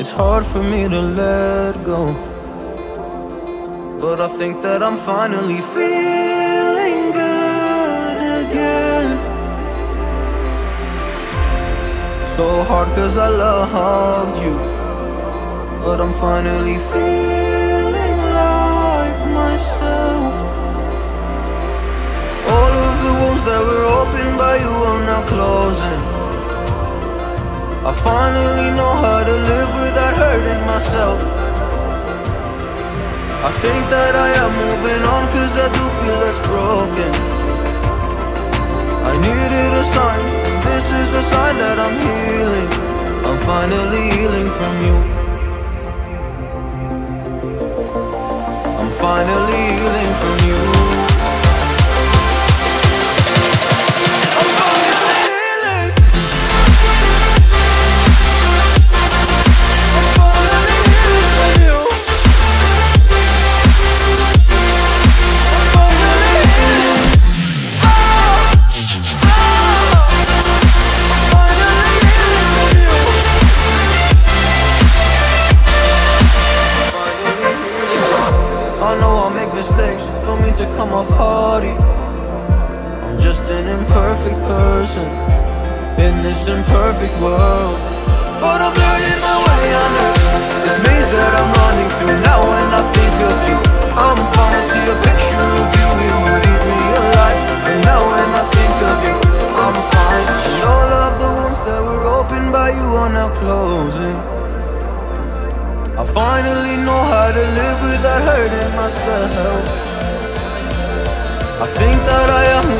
It's hard for me to let go. But I think that I'm finally feeling good again. So hard cause I loved you. But I'm finally feeling like myself. All of the wounds that were opened by you are now closing. I finally know how to live without hurting myself. I think that I am moving on cause I do feel less broken. I needed a sign, this is a sign that I'm healing. I'm finally healing from you. Know I make mistakes, don't mean to come off hardy. I'm just an imperfect person in this imperfect world. But I'm learning my way under this maze that I'm running through. Now when I think of you, I'm falling to a picture of you. You would eat me alive. And now when I think of you, I'm fine. And all of the wounds that were opened by you are now closing. I finally know how without hurting myself. I think that I am